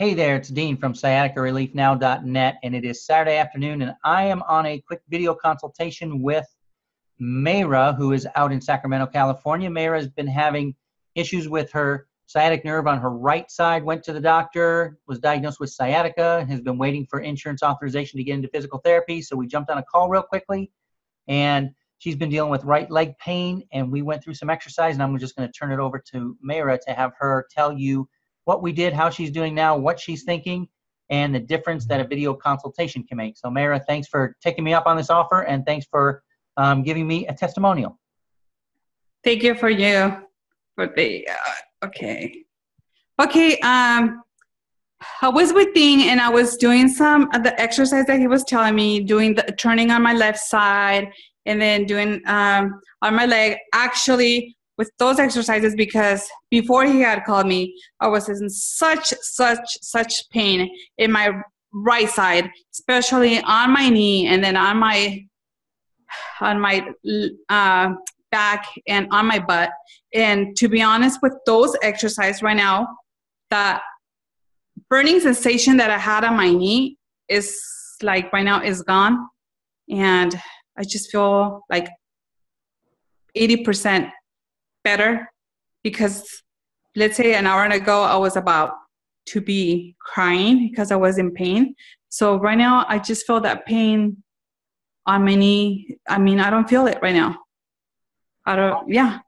Hey there, it's Dean from sciaticareliefnow.net, and it is Saturday afternoon, and I am on a quick video consultation with Mayra, who is out in Sacramento, California. Mayra has been having issues with her sciatic nerve on her right side, went to the doctor, was diagnosed with sciatica, has been waiting for insurance authorization to get into physical therapy. So we jumped on a call real quickly, and she's been dealing with right leg pain, and we went through some exercise, and I'm just going to turn it over to Mayra to have her tell you what we did, how she's doing now, what she's thinking, and the difference that a video consultation can make. So, Mayra, thanks for taking me up on this offer, and thanks for um, giving me a testimonial. Thank you for you for the uh, okay, okay. Um, I was with Dean and I was doing some of the exercise that he was telling me, doing the turning on my left side and then doing um, on my leg. Actually, with those exercises because before he had called me, I was in such, such, such pain in my right side, especially on my knee and then on my on my uh, back and on my butt. And to be honest, with those exercises right now, that burning sensation that I had on my knee is like right now is gone, and I just feel like eighty percent better because let's say an hour ago I was about to be crying because I was in pain. So right now I just feel that pain on my knee. I mean, I don't feel it right now. I don't, yeah.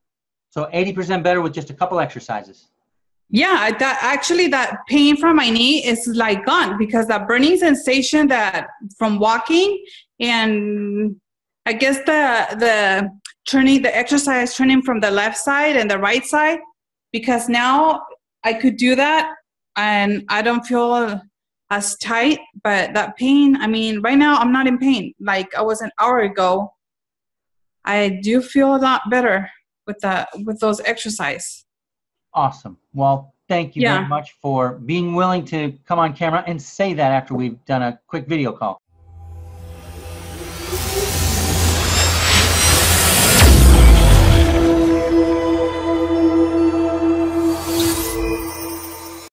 So 80% better with just a couple exercises. Yeah, I that actually that pain from my knee is like gone because that burning sensation that from walking and I guess the the turning the exercise turning from the left side and the right side because now I could do that and I don't feel as tight but that pain I mean right now I'm not in pain. Like I was an hour ago. I do feel a lot better with that with those exercise. Awesome. Well thank you yeah. very much for being willing to come on camera and say that after we've done a quick video call